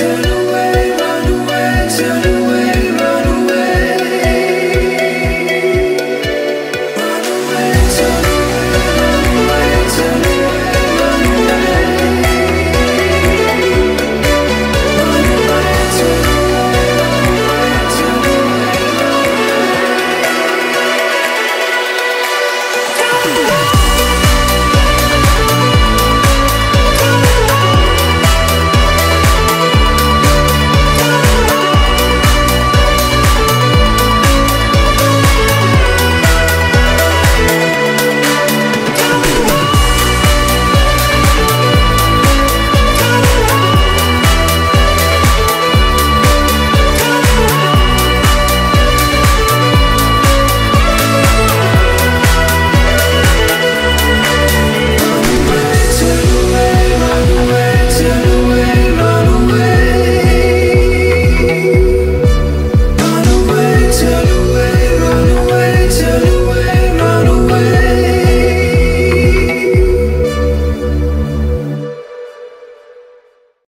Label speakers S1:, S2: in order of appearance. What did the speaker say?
S1: to